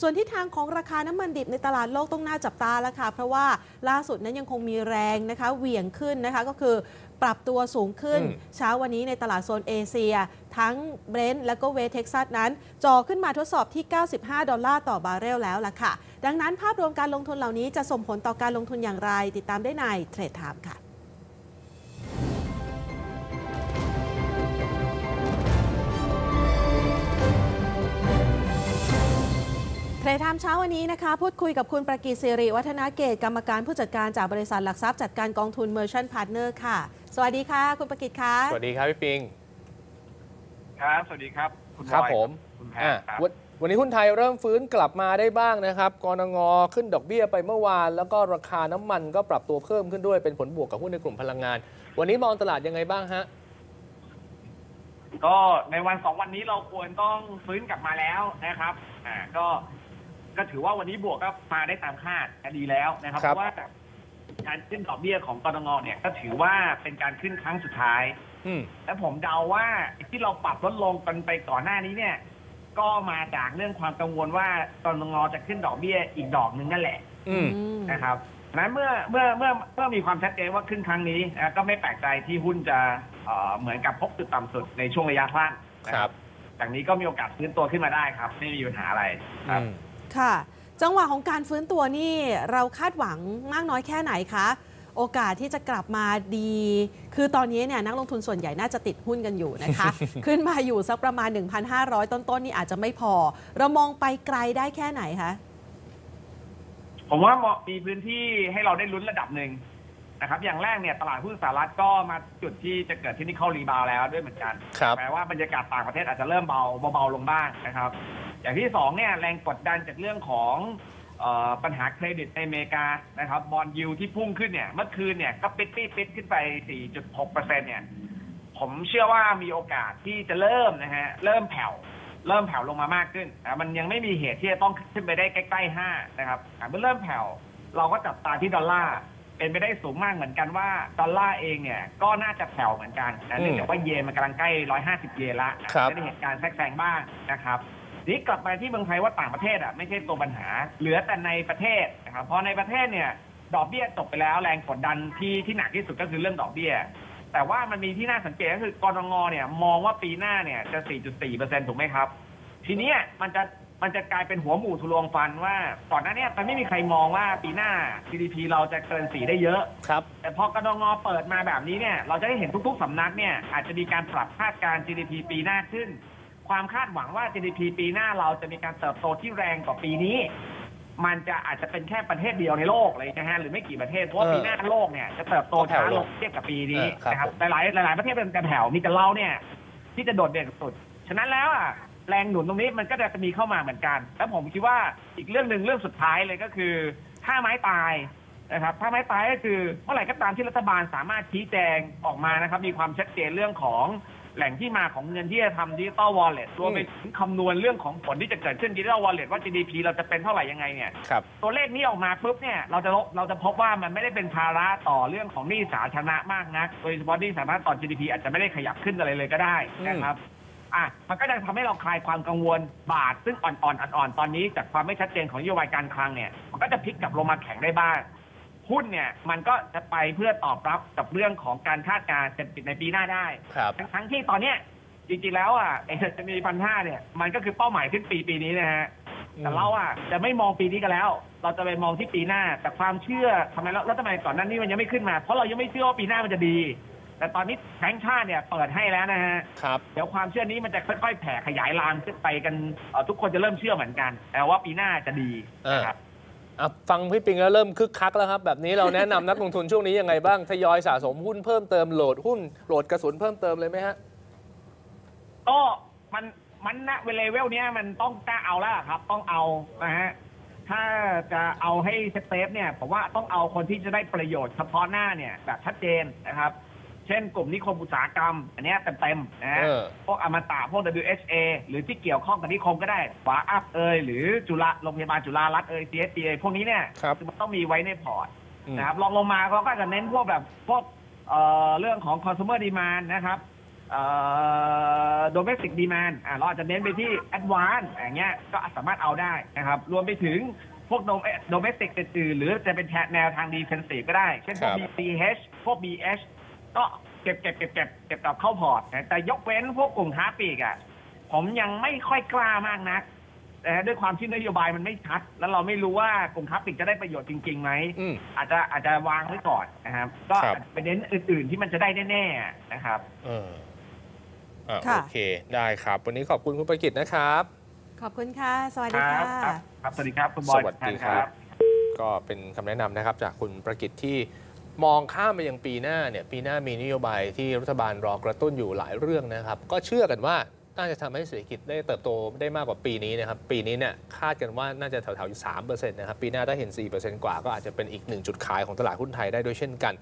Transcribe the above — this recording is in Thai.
ส่วนที่ทางของราคาน้ำมันดิบในตลาดโลกต้องน่าจับตาแล้วค่ะ เพราะว่าล่าสุดนั้นยังคงมีแรงนะคะเหวี่ยงขึ้นนะคะก็คือปรับตัวสูงขึ้นอืมเช้าวันนี้ในตลาดโซนเอเชีย ทั้ง Brent และก็เวสเท็กซัสนั้นจ่อขึ้นมาทดสอบที่ 95 ดอลลาร์ต่อบาร์เรลแล้วล่ะค่ะ ดังนั้นภาพรวมการลงทุนเหล่านี้จะส่งผลต่อการลงทุนอย่างไร ติดตามได้ใน Trade Time ค่ะ เทรดไทม์เช้าวันนี้นะคะ พูดคุยกับคุณประกิตศิริวัฒนาเกตกรรมการผู้จัดการจากบริษัทหลักทรัพย์จัดการกองทุน Merchant Partner ค่ะ สวัสดีค่ะ คุณประกิตค่ะสวัสดีครับพี่ปิง ครับ สวัสดีครับ คุณครับอยผมคุณแพอะทย์ครับวันวันนี้หุ้นไทยเริ่มฟื้นกลับมาได้บ้างนะครับ กรงงขึ้นดอกเบี้ยไปเมื่อวาน แล้วก็ราคาน้ำมันก็ปรับตัวเพิ่มขึ้นด้วยเป็นผลบวกกับหุ้นในกลุ่มพลังงาน วันนี้มองตลาดยังไงบ้างฮะก็ในวันสองวันนี้เราควรต้องฟื้นกลับมาแล้วนะครับ อ่า ก็ ก็ถือว่าวันนี้บวกก็มาได้ตามคาดก็ดีแล้วนะครับครัเพบราะว่าการขึ้นดอกเบี้ยของกรงเนี่ยก็ถือว่าเป็นการขึ้นครั้งสุดท้าย อืม และผมเดาว่าที่เราปรับลดลงกันไปก่อนหน้านี้เนี่ย ก็มาจากเรื่องความกังวลว่ากรงจะขึ้นดอกเบี้ยอีกดอกหนึ่งนั่นแหละ อืมนะครับนั้นเมื่อเมื่อเมื่อเมื่อมีความชัดเจนว่าขึ้นครั้งนี้นะก็ไม่แปลกใจที่หุ้นจะเอ่อเหมือนกับพบจุดต่ำสุดในช่วงระยะสั้นนะครับจากนี้ก็มีโอกาสฟื้นตัวขึ้นมาได้ครับ ไม่มีปัญหาอะไรครับ อืม ค่ะ จังหวะของการฟื้นตัวนี่เราคาดหวังมากน้อยแค่ไหนคะ โอกาสที่จะกลับมาดี คือตอนนี้เนี่ยนักลงทุนส่วนใหญ่น่าจะติดหุ้นกันอยู่นะคะ ขึ้นมาอยู่สักประมาณ 1,500 ต้นๆนี่อาจจะไม่พอ เรามองไปไกลได้แค่ไหนคะ ผมว่าเหมาะมีพื้นที่ให้เราได้ลุ้นระดับหนึ่ง นะครับอย่างแรกเนี่ยตลาดหุ้นสหรัฐก็มาจุดที่จะเกิด technical rebound แล้วด้วยเหมือนกันครับ แปลว่าบรรยากาศต่างประเทศอาจจะเริ่มเบาเบาๆลงบ้างนะครับ อย่างที่สองเนี่ยแรงกดดันจากเรื่องของเออปัญหาเครดิตในอเมริกานะครับ bond yield ที่พุ่งขึ้นเนี่ยเมื่อคืนเนี่ยก็ปิดปิดปิดขึ้นไป 4.6เปอร์เซ็นเนี่ยผมเชื่อว่ามีโอกาสที่จะเริ่มนะฮะเริ่มแผ่วเริ่มแผ่วลงมามากขึ้นนะมันยังไม่มีเหตุที่จะต้องขึ้นไปได้ใกล้ๆห้านะครับอะเมื่อเริ่มแผ่วเราก็จับตาที่ดอลลาร์ เป็นไปได้สูงมากเหมือนกันว่าดอลลาร์เองเนี่ยก็น่าจะแผ่วเหมือนกันนะเนื่องจากว่าเยนมันกำลังใกล้ 150 เยนละครับจะได้เหตุการณ์แทรกแซงบ้างนะครับนี่กลับไปที่เมืองไทยว่าต่างประเทศอะไม่ใช่ตัวปัญหา เหลือแต่ในประเทศนะครับเพราะในประเทศเนี่ยดอกเบี้ยจบไปแล้วแรงกดดันที่ที่หนักที่สุดก็คือเรื่องดอกเบี้ย แต่ว่ามันมีที่น่าสังเกตก็คือกรงเนี่ยมองว่าปีหน้าเนี่ยจะ 4.4เปอร์เซ็นถูกไหมครับ ทีเนี้ยมันจะ มันจะกลายเป็นหัวหมูทุลวงฟันว่าก่อนหน้าเนี้มันไม่มีใครมองว่าปีหน้า GDP เราจะเกิน4ได้เยอะ ครับ แต่พอกรงเปิดมาแบบนี้เนี่ยเราจะได้เห็นทุกๆสำนักเนี่ยอาจจะมีการปรับคาดการณ์ GDP ปีหน้าขึ้น ความคาดหวังว่า GDP ปีหน้าเราจะมีการเติบโตที่แรงกว่าปีนี้ มันจะอาจจะเป็นแค่ประเทศเดียวในโลกเลยนะฮะหรือไม่กี่ประเทศเพราะว่าเออปีหน้าโลกเนี่ยจะเติบโตก็แผ่ช้าวลลงงเทียบกับปีนี้เออครับ นะครับผมหลายๆหลาย ๆ ประเทศเป็นการแผ่วมีแต่เราเนี่ยที่จะโดดเด่นสุด ฉะนั้นแล้วอะ แรงหนุนตรงนี้มันก็จะมีเข้ามาเหมือนกัน แล้วผมคิดว่าอีกเรื่องหนึ่งเรื่องสุดท้ายเลยก็คือถ้าไม้ตายนะครับถ้าไม้ตายก็คือเมื่อไหร่ก็ตามที่รัฐบาลสามารถชี้แจงออกมานะครับ มีความชัดเจนเรื่องของแหล่งที่มาของเงินที่จะทำดิจิตอลวอลเล็ตรวมไปถึงคำนวณเรื่องของผลที่จะเกิดขึ้นดิจิตอลวอลเล็ตว่า GDP เราจะเป็นเท่าไหร่ยังไงเนี่ยครับตัวเลขนี้ออกมาปุ๊บเนี่ยเราจะเราจะพบว่ามันไม่ได้เป็นภาระต่อเรื่องของหนี้สาธารณะมากนัก โดยเฉพาะหนี้สาธารณะต่อ GDP อาจจะไม่ได้ขยับขึ้นอะไรเลยก็ได้นะครับ อะมันก็จะทำให้เราคลายความกังวลบาทซึ่งอ่อนๆอ่อนๆตอนนี้จากความไม่ชัดเจนของนโยบายการคลังเนี่ยมันก็จะพลิกกลับลงมาแข็งได้บ้างหุ้นเนี่ยมันก็จะไปเพื่อตอบรับกับเรื่องของการคาดการณ์เศรษฐกิจในปีหน้าได้ ครับ ทั้งที่ตอนเนี้ยจริงๆแล้วอะไอ้จะมีพันห้าเนี่ยมันก็คือเป้าหมายขึ้นปีปีนี้นะฮะแต่เราอะจะไม่มองปีนี้กันแล้ว เราจะไปมองที่ปีหน้า แต่ความเชื่อทำไมแล้วแล้วทำไมก่อนหนั้นนี่มันยังไม่ขึ้นมา เพราะเรายังไม่เชื่อว่าปีหน้ามันจะดี แต่ตอนนี้แบงค์ชาติเนี่ยเปิดให้แล้วนะฮะ ครับ เดี๋ยวความเชื่อนี้มันจะค่อยๆ แผ่ขยายลามขึ้นไปกันเอ่อทุกคนจะเริ่มเชื่อเหมือนกัน แต่ว่าปีหน้าจะดีนะครับ อะฟังพี่ปิงแล้วเริ่มคึกคักแล้วครับ แบบนี้เราแนะนำ นักลงทุนช่วงนี้ยังไงบ้าง ทยอยสะสมหุ้นเพิ่มเติมโหลดหุ้นโหลดกระสุนเพิ่มเติมเลยไหมฮะ ก็มันมันณเวลาเวลเนี้ยมันต้องกล้าเอาแล้วล่ะครับ ต้องเอานะฮะถ้าจะเอาให้เซฟๆเนี่ยผมว่าต้องเอาคนที่จะได้ประโยชน์เฉพาะหน้าเนี่ยแบบชัดเจนนะครับ เช่นกลุ่มนิคมอุตสาหกรรม อันเนี้ยเต็มๆนะฮะเออ พวกอมตะพวก WHA หรือที่เกี่ยวข้องกับนิคมก็ได้ WHAUP เอยหรือจุฬาโรงพยาบาลจุฬารัตน์เอย CSP เอยพวกนี้เนี่ยครับมันต้องมีไว้ในพอร์ตอืม นะครับลองลงมาเขาก็จะเน้นพวกแบบพวกเอ่อเรื่องของ consumer demand นะครับ domestic demand เราอาจจะเน้นไปที่ ADVANC อย่างเงี้ยก็สามารถเอาได้นะครับ รวมไปถึงพวก domestic อื่นๆหรือจะเป็นแนวทางดีเฟนซีฟก็ได้ เช่นพวก ครับ BCH พวก BH ก็เก็บเก็บเก็บเก็บเก็บกลับเข้าพอร์ตนะแต่ยกเว้นพวกกลุ่มค้าปลีกอะผมยังไม่ค่อยกล้ามากนักนะฮะด้วยความที่นโยบายมันไม่ชัด แล้วเราไม่รู้ว่ากลุ่มค้าปลีกจะได้ประโยชน์จริงๆไหมอาจจะอาจจะวางไว้ก่อนนะครับ ก็ครับไปเน้นอื่น ๆที่มันจะได้แน่ๆนะครับโอเคได้ครับ วันนี้ขอบคุณคุณประกิตนะครับ ขอบคุณค่ะ สวัสดีค่ะครับสวัสดีครับคุณบอยสวัสดีครับ ก็เป็นคำแนะนำนะครับ จากคุณประกิตที่ มองข้ามไปยังปีหน้าเนี่ยปีหน้ามีนโยบายที่รัฐบาลรอกระตุ้นอยู่หลายเรื่องนะครับ ก็เชื่อกันว่าน่าจะทำให้เศรษฐกิจได้เติบโตได้มากกว่าปีนี้นะครับ ปีนี้เนี่ยคาดกันว่าน่าจะแถวๆอยู่สามเปอร์เซ็นะครับ ปีหน้าถ้าเห็น4%กว่าก็อาจจะเป็นอีกหนึ่งจุดขายของตลาดหุ้นไทยได้ด้วยเช่นกัน